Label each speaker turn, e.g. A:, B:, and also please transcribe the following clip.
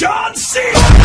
A: John Cena!